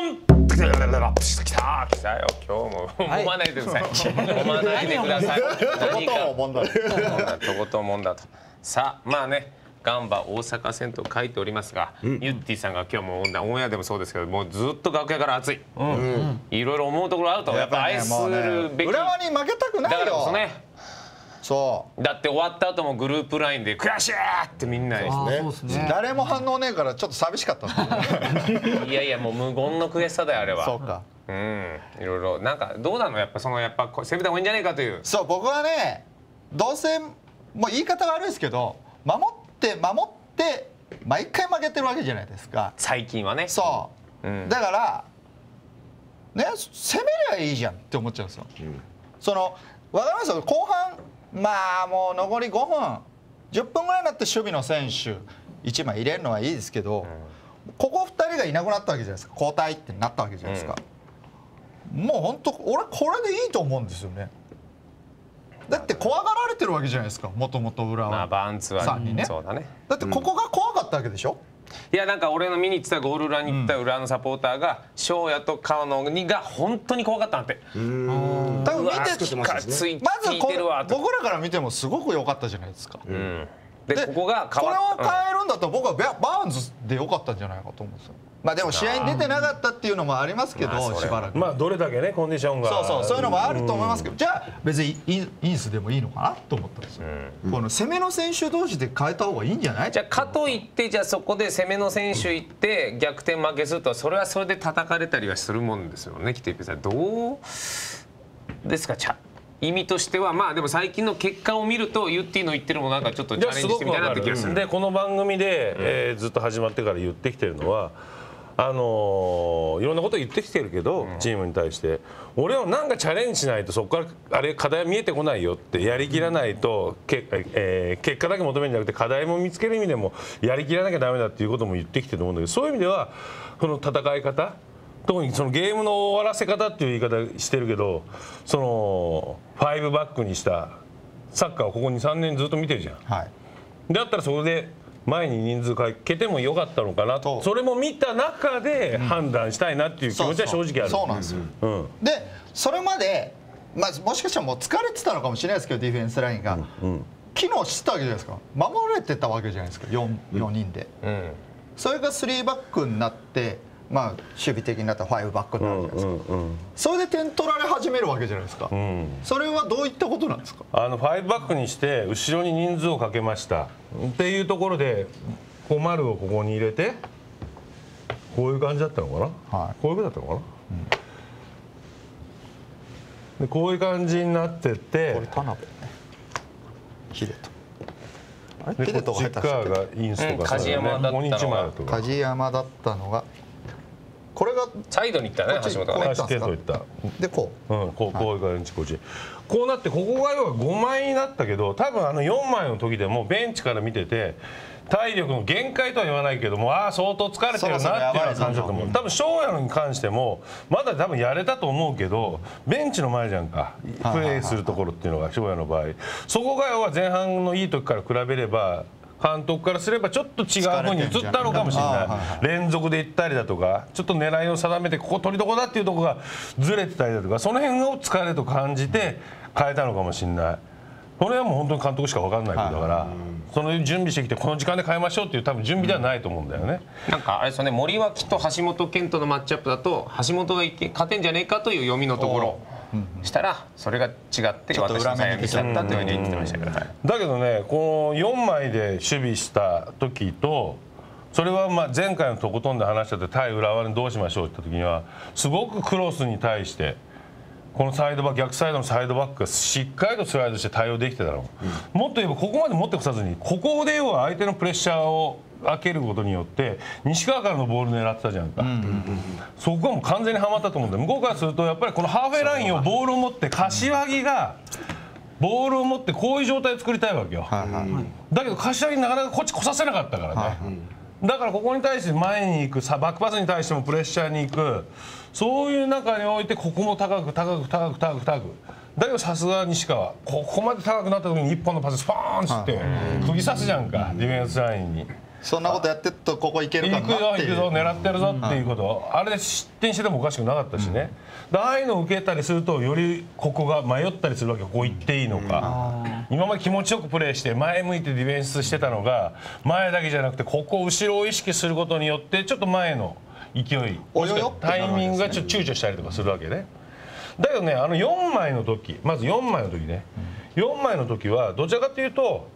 ン。来た来たよ今日も。揉まないでください。揉まないでください。何かもんだとことんもんだと。さあまあねガンバ大阪戦と書いておりますが、ユッティさんが今日もオンエアでもそうですけどもうずっと楽屋から熱い、いろいろ思うところあると。やっぱ愛するべき。浦和に負けたくないだからこそよねそだって終わった後もグループラインで悔しいってみんなに。ね。そうですね。誰も反応ねえからちょっと寂しかったの いやいやもう無言の悔しさだよあれは。そうか。うんいろいろ。なんかどうなの？やっぱそのやっぱこう攻めた方がいいんじゃないかという。そう僕はねどうせもう言い方悪いですけど守って守って毎回負けてるわけじゃないですか。最近はね。そう、うん。だからね攻めりゃいいじゃんって思っちゃうんですよ、その分かります？よ後半まあもう残り5分。10分ぐらいになって守備の選手1枚入れるのはいいですけど、ここ2人がいなくなったわけじゃないですか。交代ってなったわけじゃないですか、もう本当俺これでいいと思うんですよね。だって怖がられてるわけじゃないですか。もともと裏は、まあバンツはさんにね。そうだね。だってここが怖かったわけでしょ、いやなんか俺の見に行ってたゴール裏に行った裏のサポーターが翔也と川野にが本当に怖かったんだって。多分見て作ってまずこてるわと。僕らから見てもすごく良かったじゃないですか、うんでここが変これをわっ変えるんだったら僕はババーンズで良かったんじゃないかと思うんですよ。まあでも試合に出てなかったっていうのもありますけど、まあしばらく、まあどれだけねコンディションが。そうそうそういうのもあると思いますけど、じゃあ別にインスでもいいのかなと思ったんですよ、この攻めの選手同士で変えた方がいいんじゃない？じゃあかといってじゃあそこで攻めの選手行って逆転負けするとそれはそれで叩かれたりはするもんですよねきっと一平さん。どうですか？ちゃ意味としてはまあでも最近の結果を見るとユッティの言ってるもなんかちょっとチャレンジしてみたいなって気がする。でこの番組で、えーずっと始まってから言ってきてるのはあのーいろんなこと言ってきてるけど、チームに対して俺はなんかチャレンジしないとそこからあれ課題見えてこないよってやりきらないと、けえー結果だけ求めるんじゃなくて課題も見つける意味でもやりきらなきゃダメだっていうことも言ってきてると思うんだけどそういう意味ではその戦い方特にそのゲームの終わらせ方っていう言い方してるけどその5バックにしたサッカーをここ23年ずっと見てるじゃん。はい。だったらそこで前に人数かけてもよかったのかなそう。それも見た中で判断したいなっていう気持ちは正直ある。そうなんですよ、うん。でそれまで、まあ、もしかしたらもう疲れてたのかもしれないですけどディフェンスラインが、機能してたわけじゃないですか。守れてたわけじゃないですか。4, 4人で、うん。それが3バックになってまあ守備的になったら5バックになるじゃないですか、それで点取られ始めるわけじゃないですか、それはどういったことなんですか？あの5バックにして後ろに人数をかけました。っていうところでこう丸をここに入れてこういう感じだったのかな、はい。こういうことだったのかな、でこういう感じになってってこれ田辺ね。ヒデと。でこっち側がインスとかうん梶山だったの梶山だったのがこれがサイドに行ったねこっち橋本がね。足手といった。でこう。うん、こうこういう感じこっち。こうなってここが要は5枚になったけど多分あの4枚の時でもベンチから見てて体力の限界とは言わないけどもああ相当疲れてるなっていうような感じだと思う。多分翔也に関してもまだ多分やれたと思うけどベンチの前じゃんか。プレーするところっていうのが翔也の場合。そこが要は前半のいい時から比べれば監督からすればちょっと違う風に移ったのかもしれない。連続で行ったりだとかちょっと狙いを定めてここ取りどこだっていうところがずれてたりだとかその辺を疲れと感じて変えたのかもしれない。これはもう本当に監督しか分かんないことだからその準備してきてこの時間で変えましょうっていう多分準備ではないと思うんだよね。なんかあれですよね森脇と橋本健人のマッチアップだと橋本がいけ勝てんじゃねえかという読みのところしたらそれが違って私のさや裏目に出ちゃった。というふうに言ってましたけどはいだけどねこの4枚で守備した時とそれはまあ前回のとことんで話してて対浦和にどうしましょうって時にはすごくクロスに対してこのサイドバック逆サイドのサイドバックがしっかりとスライドして対応できてたの、もっと言えばここまで持ってこさずにここで要は相手のプレッシャーを開けることによって西川からのボール狙ってたじゃんか、そこがもう完全にはまったと思うんだよ。向こうからするとやっぱりこのハーフウェイラインをボールを持って柏木がボールを持ってこういう状態を作りたいわけよ、だけど柏木なかなかこっち来させなかったからね、だからここに対して前に行くさバックパスに対してもプレッシャーに行くそういう中においてここも高く高く高く高く高く。だけどさすが西川。ここまで高くなった時に一本のパススパーンっつって釘刺すじゃんか。ディフェンスラインにそんなことやってっとここいけるかなっていう。行くぞ狙ってるぞっていうこと、あれで失点しててもおかしくなかったしね、でああいうのを受けたりするとよりここが迷ったりするわけよこう行っていいのか、今まで気持ちよくプレーして前向いてディフェンスしてたのが前だけじゃなくてここ後ろを意識することによってちょっと前の勢いタイミングがちょっと躊躇したりとかするわけね。だけどねあの4枚の時まず4枚の時ね、4枚の時はどちらかというと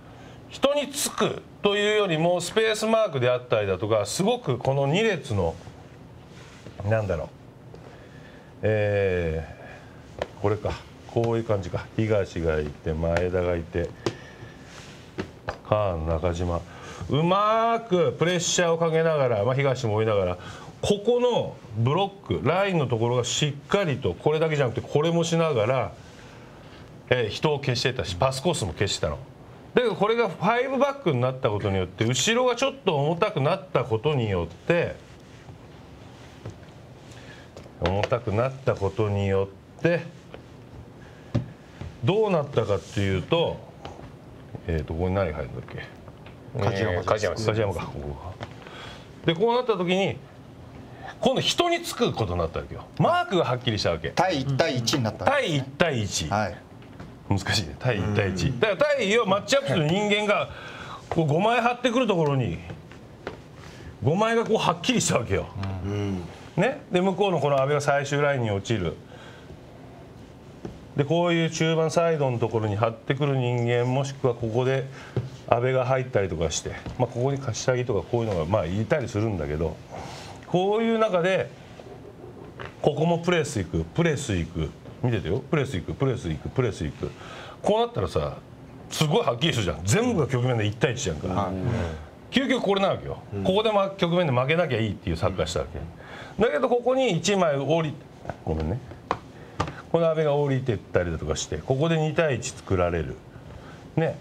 人につくというよりもスペースマークであったりだとかすごくこの2列のなんだろう。えーこれか。こういう感じか。東がいて前田がいて。カーン中島。うまくプレッシャーをかけながら、まあ、東も追いながらここのブロックラインのところがしっかりとこれだけじゃなくてこれもしながら、えー人を消してたしパスコースも消してたの。だけどこれが5バックになったことによって後ろがちょっと重たくなったことによって重たくなったことによってどうなったかっていうと,、えー、とここに何が入るんだっけ？梶山梶山梶山かここが。でこうなった時に今度人につくことになったわけよ。マークがはっきりしたわけ。対1対1になったわけ対1対1、はい難しいね。対1対1だから対をマッチアップする人間がこう5枚張ってくるところに5枚がこうはっきりしたわけよ、ね、で向こうのこの阿部が最終ラインに落ちる。でこういう中盤サイドのところに張ってくる人間もしくはここで阿部が入ったりとかして、まあ、ここに下着とかこういうのがまあいたりするんだけどこういう中でここもプレスいくプレスいく見ててよ。プレスいくプレスいくプレスいく。こうなったらさすごいはっきりするじゃん。全部が局面で1対1じゃんか、究極これなわけよ、ここで、ま、局面で負けなきゃいいっていうサッカーしたわけ、だけどここに1枚降りごめんね。この阿部が降りてったりだとかしてここで2対1作られる。ね。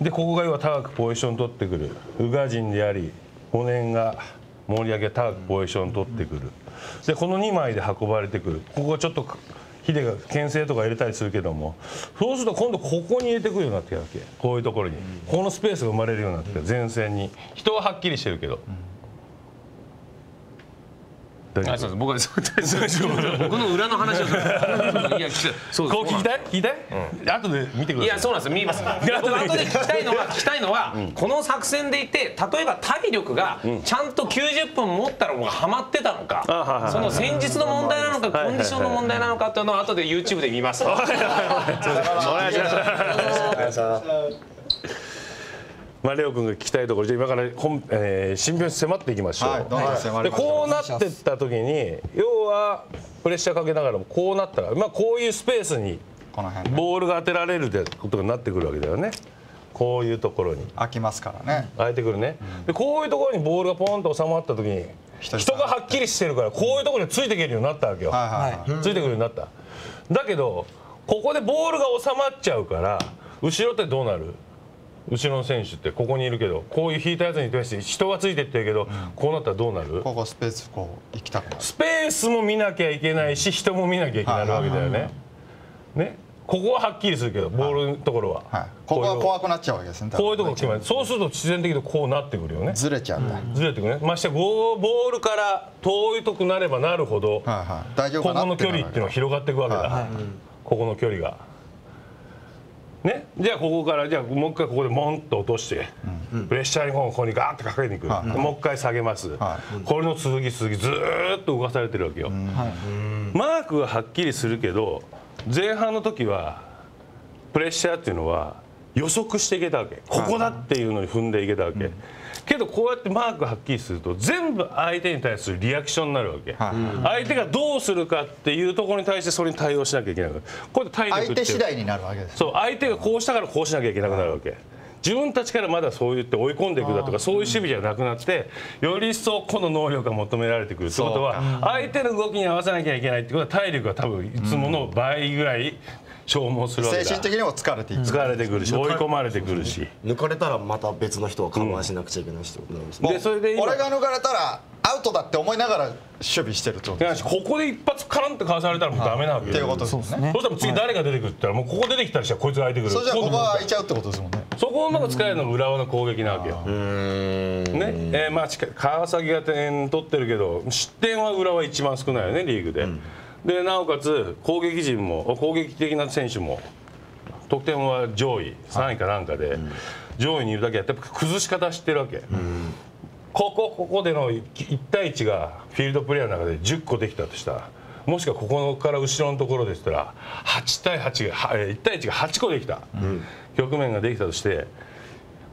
でここが要は高くポジション取ってくる。宇賀神であり5年が盛り上げ高くポジション取ってくる。でこの2枚で運ばれてくる。ここがちょっとヒデが牽制とか入れたりするけどもそうすると今度ここに入れてくるようになってきたわけ。こういうところに。このスペースが生まれるようになってきた前線に。人ははっきりしてるけど。大丈夫あそうです僕は 僕の裏の話をする。いや聞きたい。そうこう聞きたい？聞きたい、後で見てください。いやそうなんです。よ見ます。僕後で聞きたいのは聞きたいのは、この作戦でいて例えば体力がちゃんと90分持ったら僕がハマってたのか、その戦術の問題なのか、はいコンディションの問題なのかっていうのを後で YouTube で見ます、お願いしますまあ、レオ君が聞きたいところ。じゃあ今から本、えー、新聞迫っていきましょう、はいでこうなってった時に要はプレッシャーかけながらもこうなったら、まあ、こういうスペースにこの辺ねボールが当てられるってことになってくるわけだよね。こういうところに。開きますからね。空いてくるね、でこういうところにボールがポンと収まった時に人人がはっきりしてるからこういうところについていけるようになったわけよ、はいはいはい。ついてくるようになった。だけどここでボールが収まっちゃうから後ろってどうなる？後ろの選手ってここにいるけどこういう引いたやつに対して人がついてってるけど、こうなったらどうなる？ここスペースこう行きたくなる。スペースも見なきゃいけないし人も見なきゃいけないわけだよね。ね？ここははっきりするけどボールのところは、はい。ここは怖くなっちゃうわけですねこういうところ決まる。そうすると必然的にこうなってくるよね。ずれちゃうんだ、はいずれてくるね。ましてやボーボールから遠いとくなればなるほど、はい大丈夫ここの距離っていうのが広がっていくわけだ、はい。ここの距離が。ね、じゃあここからじゃあもう一回ここでモンと落として、プレッシャーにここにガーッとかけに行く、はいでもう一回下げます、はこれの続き続きずーっと動かされてるわけよ、マークがはっきりするけど前半の時はプレッシャーっていうのは予測していけたわけ。ここだっていうのに踏んでいけたわけ、けどこうやってマークがはっきりすると全部相手に対するリアクションになるわけ、はい相手がどうするかっていうところに対してそれに対応しなきゃいけないこれで体力って相手次第になるわけですそう相手がこうしたからこうしなきゃいけなくなるわけ。自分たちからまだそう言って追い込んでいくだとかそういう守備じゃなくなってより一層個の能力が求められてくるってことは相手の動きに合わせなきゃいけないってことは体力が多分いつもの倍ぐらい消耗するわけだ。精神的にも疲れていく、疲れてくるし追い込まれてくるし。抜かれたらまた別の人をカバーしなくちゃいけないしってことなんですね、でそれで今俺が抜かれたらアウトだって思いながら守備してるってこといやここで一発カランってかわされたらもうダメなわけよ。っていうことですね。そしたら次誰が出てくるって言ったらもうここ出てきたりしたらこいつが相手くるそれじゃあここが開いちゃうってことですもんね。そこをうまく使えるのが浦和の攻撃なわけよ。ね。えーまあ、しか川崎が点取ってるけど失点は浦和一番少ないよねリーグで。でなおかつ攻撃陣も攻撃的な選手も得点は上位3位かなんかで、上位にいるだけやって崩し方知ってるわけ。ここここでの1対1がフィールドプレーヤーの中で10個できたとしたらもしくはここから後ろのところでしたら8対8がはえー1対1が8個できた、局面ができたとして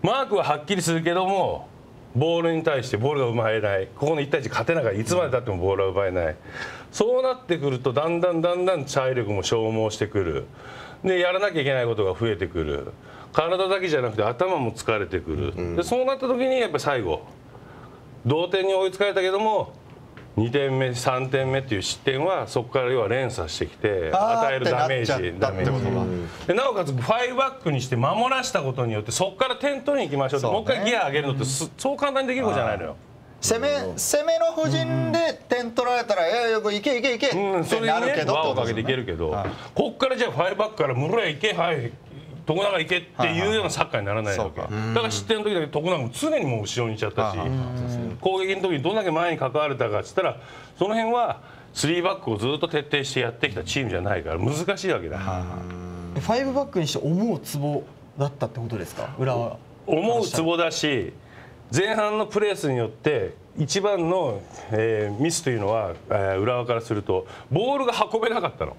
マークははっきりするけどもボールに対してボールが奪えない。ここの1対1勝てながらいつまでたってもボールは奪えないそうなってくるとだんだんだんだん体力も消耗してくる。でやらなきゃいけないことが増えてくる。体だけじゃなくて頭も疲れてくる、でそうなった時にやっぱり最後同点に追いつかれたけども2点目3点目っていう失点はそこから要は連鎖してきて与えるダメージってなっちゃったってことか。でなおかつ5バックにして守らせたことによってそこから点取りに行きましょうってもう一回ギア上げるのってすそう簡単にできることじゃないのよ。攻め攻めの布陣で点取られたら「いやいやこれいけいけいけ」うん、ってなるけどって輪をかけていけるけど、はい。こっからじゃあファイブバックから室谷行けはい徳永行けっていうようなサッカーにならないわけ、だから失点の時だけ徳永も常にもう後ろにいっちゃったし、攻撃の時にどんだけ前に関われたかっつったらその辺は3バックをずっと徹底してやってきたチームじゃないから難しいわけだ、5バックにして思うツボだったってことですか？浦和思うツボだし前半のプレースによって一番の、えーミスというのは、えー浦和からするとボールが運べなかったの。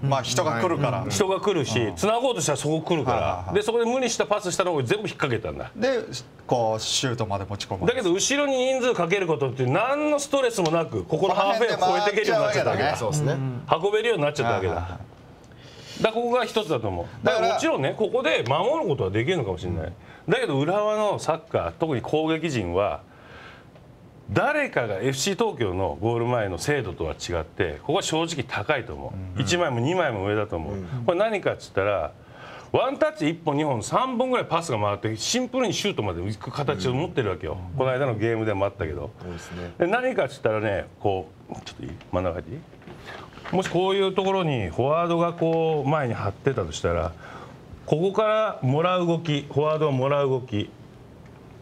まあ人が来るから。人が来るしつなごうとしたらそこ来るから。でそこで無理したパスしたのを全部引っ掛けたんだ。でこうシュートまで持ち込むだけど後ろに人数かけることって何のストレスもなくここのハーフウェイを超えていけるようになっちゃったわけだ。そうですね。運べるようになっちゃったわけだ。だからここが一つだと思う。だからもちろんねここで守ることはできるのかもしれないだけど浦和のサッカー特に攻撃陣は誰かが FC 東京のゴール前の精度とは違ってここは正直高いと思う、1枚も2枚も上だと思う、これ何かっつったらワンタッチ1本2本3本ぐらいパスが回ってシンプルにシュートまで行く形を持ってるわけよ、この間のゲームでもあったけど、ですね。で何かっつったらねこうちょっといい真ん中でいい？もしこういうところにフォワードがこう前に張ってたとしたらここからもらう動きフォワードがもらう動き、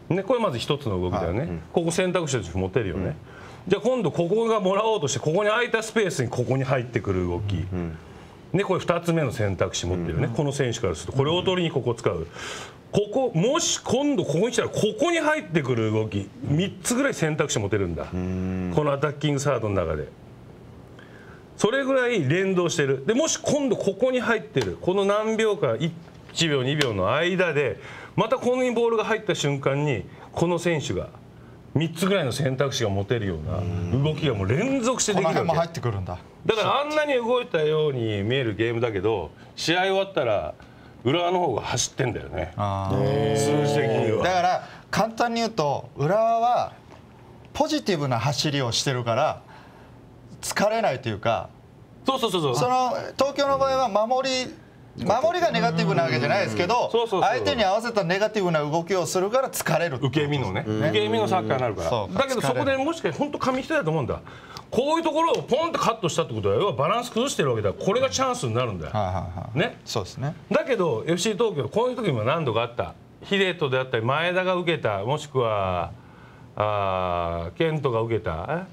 ね、これまず一つの動きだよね、ここ選択肢として持てるよね、じゃあ今度ここがもらおうとしてここに空いたスペースにここに入ってくる動き、ね、これ2つ目の選択肢持ってるね、この選手からすると。これを取りにここ使う。ここもし今度ここに来たらここに入ってくる動き。3つぐらい選択肢持てるんだ。このアタッキングサードの中で。それぐらい連動してる。でもし今度ここに入ってる。この何秒か1秒2秒の間でまたここにボールが入った瞬間にこの選手が3つぐらいの選択肢が持てるような動きがもう連続してこできるわけ。の辺も入ってくるんだ。だからあんなに動いたように見えるゲームだけど試合終わったら浦和の方が走ってんだよね。数字的には。だから簡単に言うと浦和はポジティブな走りをしてるから疲れないというかそうそうそうそう。その東京の場合は守り守りがネガティブなわけじゃないですけど相手に合わせたネガティブな動きをするから疲れる受け身のね。受け身のサッカーになるから。だけどそこでもしかして本当紙一重だと思うんだ。こういうところをポンとカットしたってことは要はバランス崩してるわけだ。これがチャンスになるんだよ。はいはいはい。ね。そうですね。だけど FC 東京こういう時も何度かあった。秀人であったり前田が受けたもしくはあー健人が受けた。え？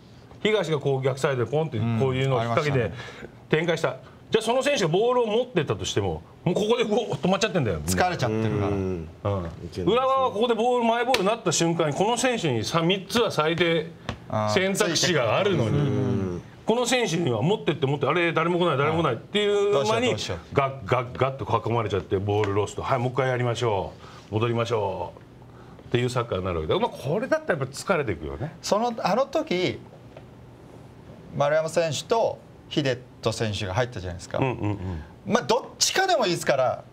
東がこう逆サイドでポンってこういうのを引っ掛けて展開したじゃあその選手がボールを持ってたとしてももうここでこう止まっちゃってんだよ。疲れちゃってるから。うん。浦和はここでボールマイボールになった瞬間にこの選手に 3, 3つは最低選択肢があるのにこの選手には持ってって持ってあれ誰も来ない誰も来ないっていう間にガッガッガッと囲まれちゃってボールロストはいもう一回やりましょう戻りましょうっていうサッカーになるわけだ、まあ、これだったらやっぱ疲れていくよね。そのあの時丸山選手と秀人選手が入ったじゃないですか、うんうんうん。まあどっちかでもいいですから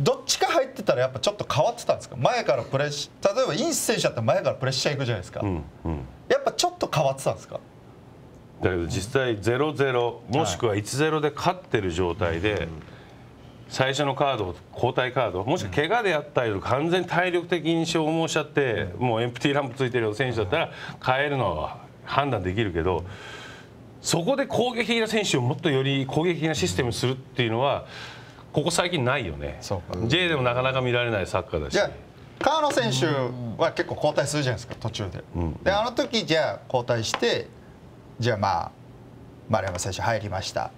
どっちか入ってたらやっぱちょっと変わってたんですか？前からプレッシ例えばインス選手だったら前からプレッシャーいくじゃないですか、うんうん。やっぱちょっと変わってたんですか？だけど実際0-0もしくは1-0で勝ってる状態で最初のカード交代カードもしくは怪我であったり完全に体力的に消耗しちゃってもうエンプティーランプついてる選手だったら変えるのは判断できるけどそこで攻撃的な選手をもっとより攻撃的なシステムにするっていうのはここ最近ないよね。そうか。J でもなかなか見られないサッカーだし。じゃあ川野選手は結構交代するじゃないですか途中で、であの時じゃあ交代してじゃあまあ丸山選手入りました、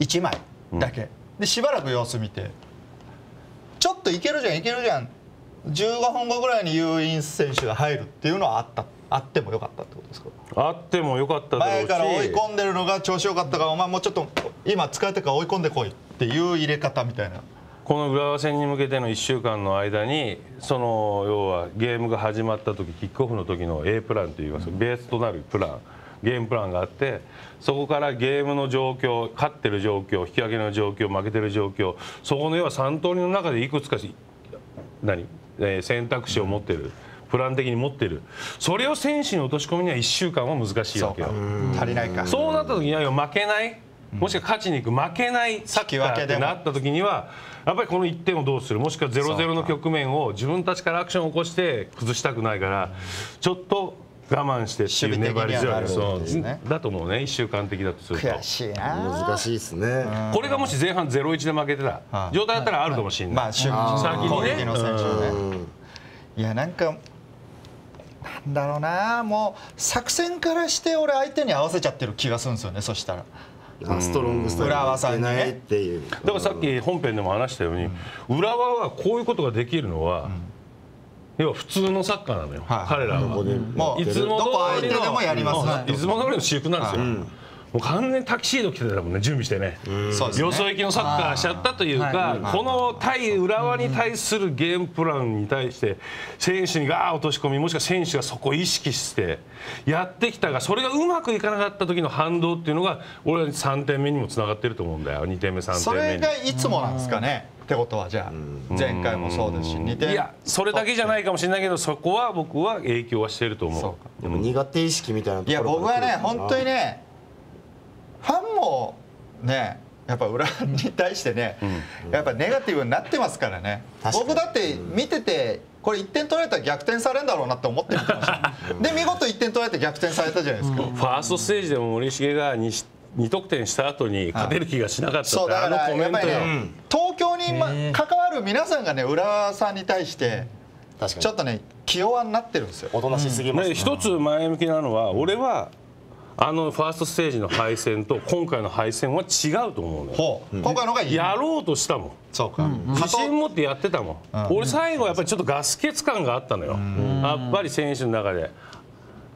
1枚だけ、でしばらく様子見てちょっといけるじゃんいけるじゃん。15分後ぐらいにユーインス選手が入るっていうのはあったあってもよかったってことですか？あってもよかった前から追い込んでるのが調子よかったからお前もうちょっと今疲れてるから追い込んでこいっていう入れ方みたいな。この浦和戦に向けての1週間の間にその要はゲームが始まった時キックオフの時の A プランといいます。かベースとなるプラン。ゲームプランがあってそこからゲームの状況勝ってる状況引き分けの状況負けてる状況そこの要は3通りの中でいくつかし何、えー選択肢を持ってるプラン的に持ってる。それを選手に落とし込むには1週間は難しいわけよ。足りないか。そうなった時には負けない。もしくは勝ちに行く負けないサッカーってなった時にはやっぱりこの1点をどうする？もしくは0-0の局面を自分たちからアクションを起こして崩したくないからちょっと我慢してっていう粘り強い守備的にはなるそうんですね。だと思うね。1週間的だとすると。悔しいな。難しいですね。これがもし前半0-1で負けてたはい状態だったらあるかもしれない。まあ先にね。攻撃の選手をねいやなんかなんだろうな。もう作戦からして俺相手に合わせちゃってる気がするんですよねそしたら。あストロングスタイル浦和さんにね。ないっていう。だからさっき本編でも話したように、浦和はこういうことができるのは、要は普通のサッカーなのよ、はい。彼らは。ここでもういつもどこ相通りの手でもやりますうん。いつも通りの私服なんですよ、もう完全にタキシード着てたもんね準備してね、ね。よそ行きのサッカーしちゃったというか、この対浦和に対するゲームプランに対して選手にガーッ落とし込みもしくは選手がそこを意識してやってきたがそれがうまくいかなかった時の反動っていうのが俺は3点目にもつながってると思うんだよ。2点目3そ点目に。れがいつもなんですかね？ってことはじゃあ前回もそうですし2点。いやそれだけじゃないかもしれないけどそこは僕は影響はしてると思う。でも苦手意識みたいなとこいやろ僕はね本当にねファンもねやっぱ裏に対してね、やっぱネガティブになってますからね。僕だって見ててこれ1点取られたら逆転されるんだろうなって思って見てましたで見事1点取られて逆転されたじゃないですか、ファーストステージでも森重が 2, 2得点した後に勝てる気がしなかったそうだからやっぱりね、東京に、ま関わる皆さんがね浦和さんに対してちょっとね気弱になってるんですよ。おとなしすぎますねね一つ前向きなのは俺はあのファーストステージの敗戦と今回の敗戦は違うと思うのよ。ほう。今回のがいい。やろうとしたもん。そうか、自信持ってやってたもん、俺最後やっぱりちょっとガス欠感があったのよ、やっぱり選手の中で、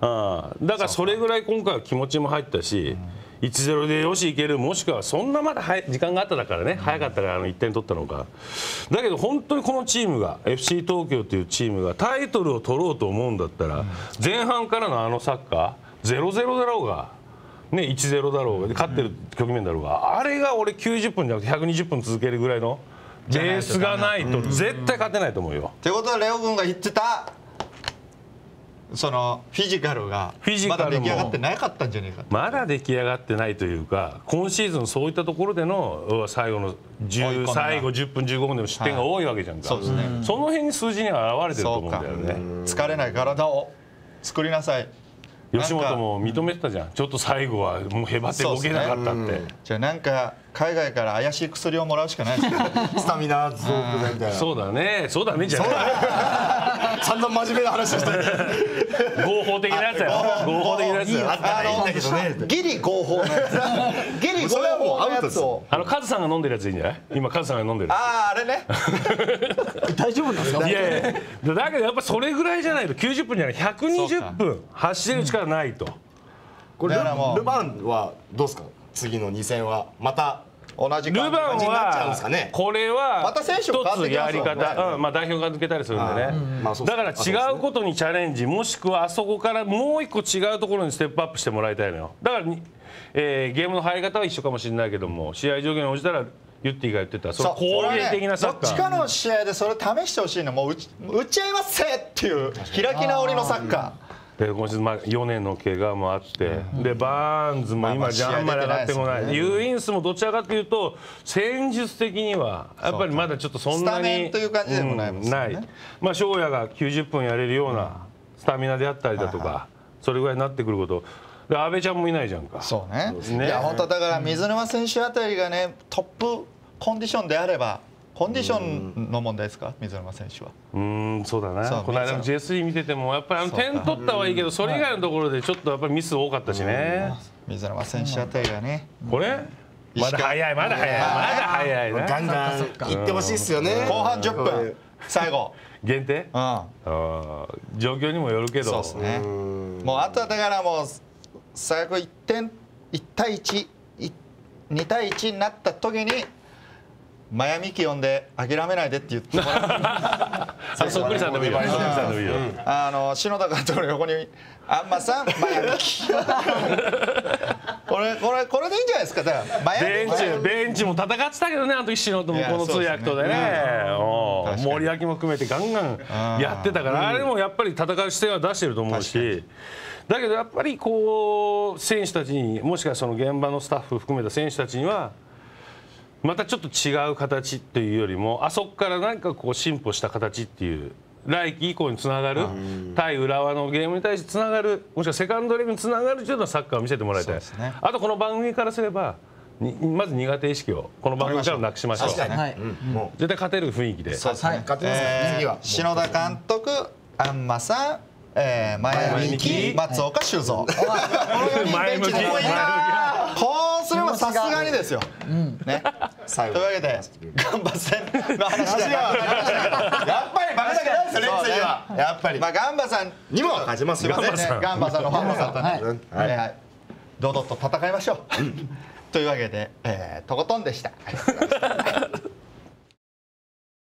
ああだからそれぐらい今回は気持ちも入ったし、1-0でよしいけるもしくはそんなまだ早い時間があっただからね、早かったからあの1点取ったのか。だけど本当にこのチームが FC 東京というチームがタイトルを取ろうと思うんだったら、前半からのあのサッカー0-0だろうが。ね、1-0だろうが。で勝ってる局面だろうが、あれが俺90分じゃなくて120分続けるぐらいのベースがないと絶対勝てないと思うよ。ということはレオ君が言ってたそのフィジカルがまだ出来上がってなかったんじゃないかまだ出来上がってないというか今シーズンそういったところでの最後の追い込ん10だ最後10分15分での失点が多いわけじゃんか、そうですね。その辺に数字には表れてるとそうか思うんだよね。疲れない体を作りなさい吉本も認めてたじゃん。ちょっと最後はもうへばって動けなかったって。じゃあなんか海外から怪しい薬をもらうしかないですね。スタミナ増幅剤みたいな。そうだね。そうだねじゃない。散々真面目な話をして合法的なやつや合法。的なやつやあったらいいんだけどね。ギリ合法のやつ。ギリ合それはもう法のアウトです。よやつをあのカズさんが飲んでるやついいんじゃない今カズさんが飲んでるあああれね。大丈夫なんですか？いやいや。だけどやっぱそれぐらいじゃないと。90分じゃない。120分。走れる力ないと、これルルバンはどうですか？次の2戦はまた同じ感じ。ルバン感じになっちゃうんではすかね。これは一つやり方、うん。まあ、代表が抜けたりするんでね、だから違うことにチャレンジもしくはあそこからもう一個違うところにステップアップしてもらいたいのよ。だからに、えーゲームの入り方は一緒かもしれないけども試合状況に応じたらユッティが言ってた。そ攻撃的なサッカー、どっちかの試合でそれ試してほしいの。もう打ち打ち合いますせっていう開き直りのサッカで今シーズンまあ4年の怪我もあって、でバーンズも今じゃあんまり上がってこない。ユーインスもどちらかというと戦術的にはやっぱりまだちょっとそんなにという感じでもないね。うんない。まあ翔也が90分やれるようなスタミナであったりだとか、それぐらいになってくること。で阿部ちゃんもいないじゃんか。ーそうねね。いや本当だから水沼選手あたりがねトップコンディションであればコンディションの問題ですか？水沼選手は。うーんそうだな。そうこの間の J3 見ててもやっぱりあの点取ったはいいけどそれ以外のところでちょっとやっぱりミス多かったしね。水沼選手あたりがね、これ？まだ早いまだ早いまだ早いな。ガンガン行ってほしいっすよね。後半10分。最後、限定？うん、状況にもよるけど。そうですね。もうあとはだからもう最後1点1対12対1になった時にマヤミキ呼んで諦めないでって言ってもらう そそっくりさんでもいいよ。そっくりさんあの篠田監督の横にあんまさんマヤミキこれこれこれでいいんじゃないですか。だからマヤベンチベンチも戦ってたけどねあの時篠と向こうの通訳とでね。いやうん。確かに。森脇も含めてガンガンやってたからあれもやっぱり戦う姿勢は出してると思うし。だけどやっぱりこう選手たちにもしくはその現場のスタッフ含めた選手たちにはまたちょっと違う形っていうよりもあそこから何かこう進歩した形っていう来季以降につながる対浦和のゲームに対してつながるもしくはセカンドレグにつながるというようなサッカーを見せてもらいたい、ね。あとこの番組からすればにまず苦手意識をこの番組からなくしましょう。確かに絶対勝てる雰囲気で。そうですね。勝てますえ次は。ー篠田監督あんまさんえー、マヤミキ松岡修造、この4人ベンチでこうすればさすがにですよ、ね。最後。というわけでガンバ戦。の話でやっぱりバカだけないですよね次は。やっぱり。まあガンバさんにも勝ちますよ。ね。ガンバさんのファンの方ね、はい。はい。はい。堂々と戦いましょう。というわけで、えー、とことんでした